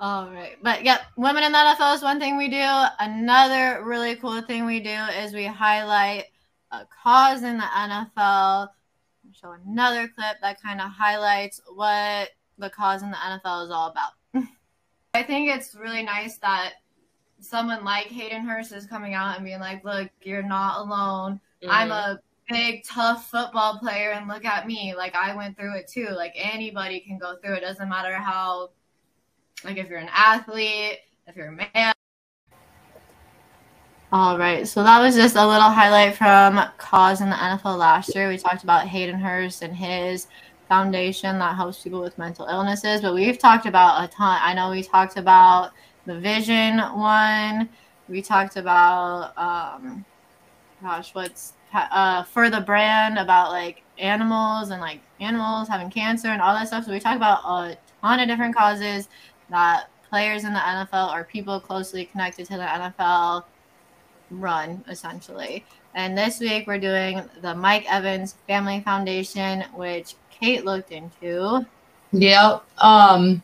All right. But yep, women in the NFL is one thing we do. Another really cool thing we do is we highlight a cause in the NFL. I'll show another clip that kind of highlights what the cause in the NFL is all about. I think it's really nice that someone like Hayden Hurst is coming out and being like, look, you're not alone. Mm-hmm. I'm a big, tough football player, and look at me. Like, I went through it too. Like, anybody can go through it. Doesn't matter how, like, if you're an athlete, if you're a man. All right, so that was just a little highlight from Cause in the NFL last year. We talked about Hayden Hurst and his foundation that helps people with mental illnesses, but we've talked about a ton. I know we talked about the Vision one. We talked about, um, gosh, what's uh, for the brand about like animals and like animals having cancer and all that stuff. So we talk about a ton of different causes that players in the NFL or people closely connected to the NFL run essentially. And this week we're doing the Mike Evans Family Foundation, which Kate looked into. Yep. Um,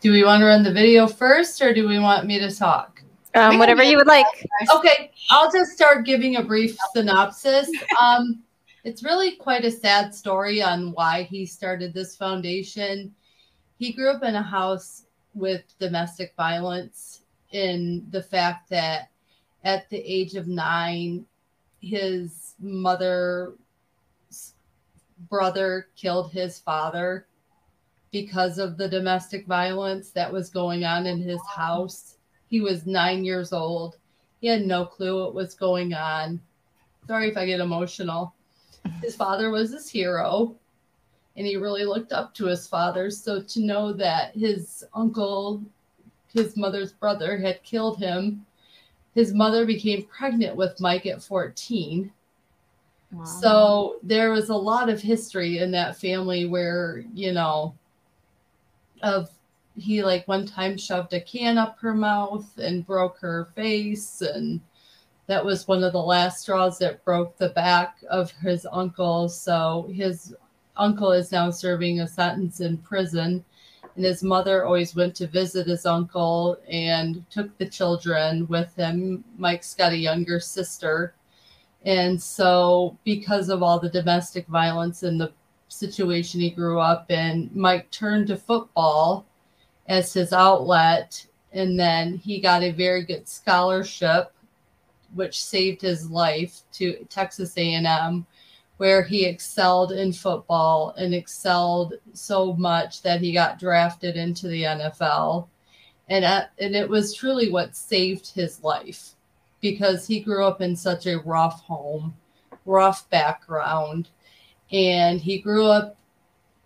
do we want to run the video first or do we want me to talk? Um, whatever you would like. Okay, I'll just start giving a brief synopsis. Um, it's really quite a sad story on why he started this foundation. He grew up in a house with domestic violence in the fact that at the age of nine, his mother brother killed his father because of the domestic violence that was going on in his house. He was nine years old. He had no clue what was going on. Sorry if I get emotional. His father was his hero, and he really looked up to his father. So to know that his uncle, his mother's brother, had killed him his mother became pregnant with Mike at 14. Wow. So there was a lot of history in that family where, you know, of he like one time shoved a can up her mouth and broke her face and that was one of the last straws that broke the back of his uncle. So his uncle is now serving a sentence in prison and his mother always went to visit his uncle and took the children with him. Mike's got a younger sister. And so, because of all the domestic violence and the situation he grew up in, Mike turned to football as his outlet. And then he got a very good scholarship, which saved his life to Texas A&M where he excelled in football and excelled so much that he got drafted into the NFL. And, at, and it was truly what saved his life because he grew up in such a rough home, rough background. And he grew up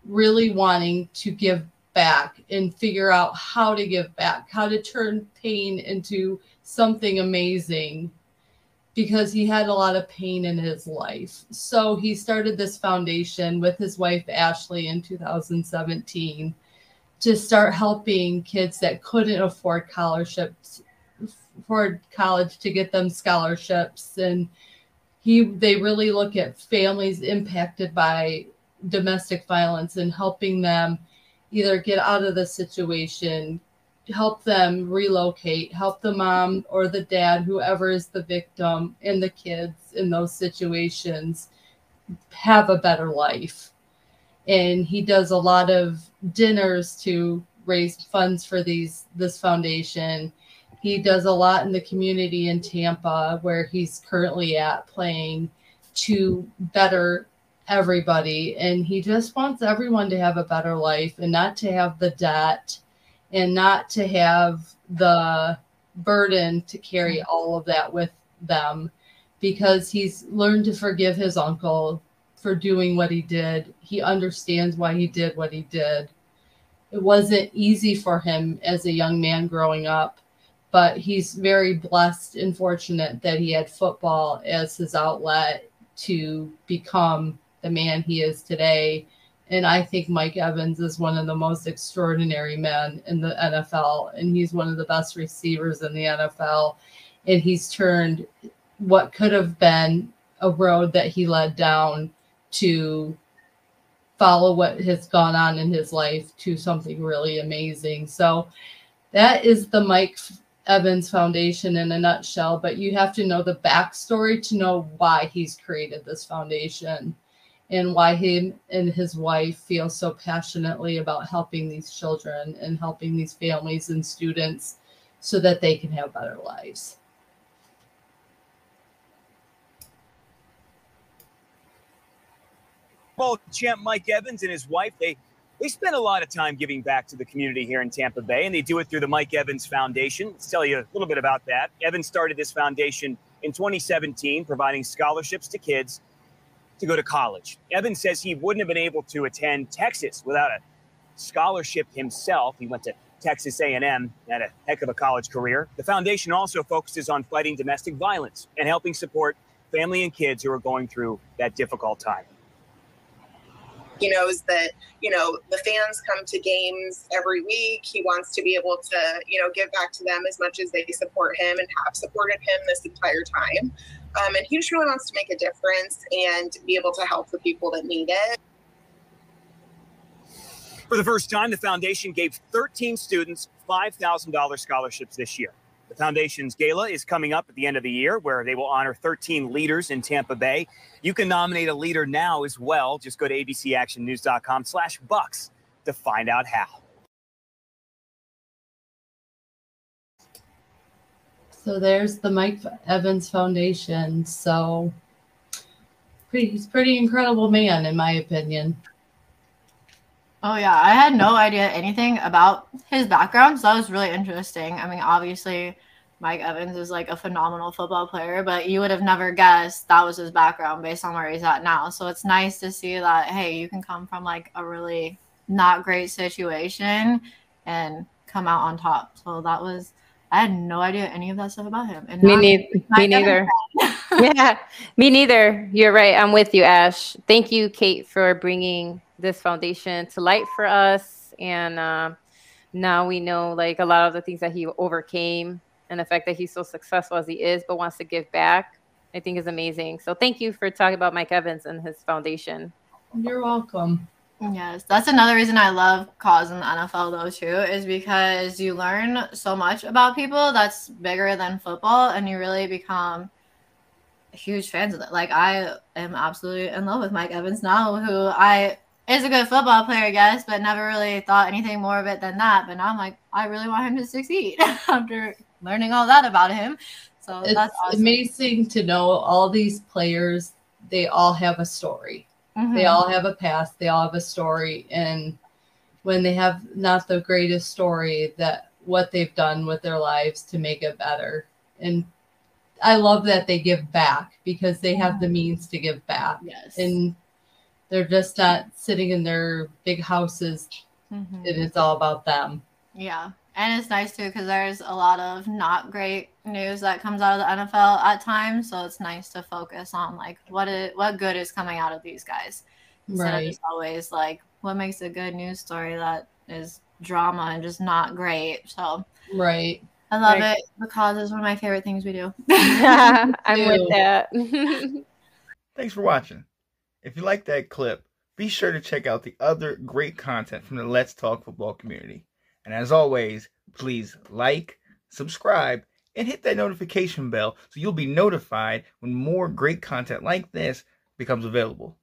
really wanting to give back and figure out how to give back, how to turn pain into something amazing because he had a lot of pain in his life. So he started this foundation with his wife Ashley in 2017 to start helping kids that couldn't afford scholarships afford college to get them scholarships and he they really look at families impacted by domestic violence and helping them either get out of the situation help them relocate, help the mom or the dad, whoever is the victim, and the kids in those situations have a better life. And he does a lot of dinners to raise funds for these this foundation. He does a lot in the community in Tampa where he's currently at playing to better everybody and he just wants everyone to have a better life and not to have the debt and not to have the burden to carry mm-hmm. all of that with them because he's learned to forgive his uncle for doing what he did. He understands why he did what he did. It wasn't easy for him as a young man growing up, but he's very blessed and fortunate that he had football as his outlet to become the man he is today and I think Mike Evans is one of the most extraordinary men in the NFL, and he's one of the best receivers in the NFL. And he's turned what could have been a road that he led down to follow what has gone on in his life to something really amazing. So that is the Mike Evans Foundation in a nutshell, but you have to know the backstory to know why he's created this foundation and why he and his wife feel so passionately about helping these children and helping these families and students so that they can have better lives. Ball champ Mike Evans and his wife, they they spend a lot of time giving back to the community here in Tampa Bay, and they do it through the Mike Evans Foundation. Let's tell you a little bit about that. Evans started this foundation in 2017, providing scholarships to kids to go to college. Evan says he wouldn't have been able to attend Texas without a scholarship himself. He went to Texas A&M, had a heck of a college career. The foundation also focuses on fighting domestic violence and helping support family and kids who are going through that difficult time. He knows that, you know, the fans come to games every week. He wants to be able to, you know, give back to them as much as they support him and have supported him this entire time. Um, and he just really wants to make a difference and be able to help the people that need it. For the first time, the foundation gave 13 students $5,000 scholarships this year. The foundation's gala is coming up at the end of the year where they will honor 13 leaders in Tampa Bay. You can nominate a leader now as well. Just go to abcactionnews.com slash bucks to find out how. So there's the Mike Evans Foundation. So pretty, he's pretty incredible man, in my opinion. Oh yeah, I had no idea anything about his background, so that was really interesting. I mean, obviously, Mike Evans is like a phenomenal football player, but you would have never guessed that was his background based on where he's at now. So it's nice to see that hey, you can come from like a really not great situation and come out on top. So that was I had no idea any of that stuff about him. And me, ne- me neither. yeah, me neither. You're right. I'm with you, Ash. Thank you, Kate, for bringing this foundation to light for us. And uh, now we know like a lot of the things that he overcame and the fact that he's so successful as he is, but wants to give back, I think is amazing. So thank you for talking about Mike Evans and his foundation. You're welcome. Yes, that's another reason I love cause in the NFL though too, is because you learn so much about people that's bigger than football, and you really become huge fans of it. Like I am absolutely in love with Mike Evans now, who I is a good football player, I guess, but never really thought anything more of it than that. But now I'm like, I really want him to succeed after learning all that about him. So it's that's awesome. amazing to know all these players. They all have a story. Mm-hmm. They all have a past. They all have a story, and when they have not the greatest story, that what they've done with their lives to make it better. And I love that they give back because they have the means to give back. Yes. And they're just not sitting in their big houses. Mm-hmm. It is all about them. Yeah. And it's nice too because there's a lot of not great news that comes out of the NFL at times. So it's nice to focus on like what it what good is coming out of these guys. Instead right. of just always like what makes a good news story that is drama and just not great. So right. I love right. it because it's one of my favorite things we do. I'm with that. Thanks for watching. If you like that clip, be sure to check out the other great content from the Let's Talk Football community. And as always, please like, subscribe, and hit that notification bell so you'll be notified when more great content like this becomes available.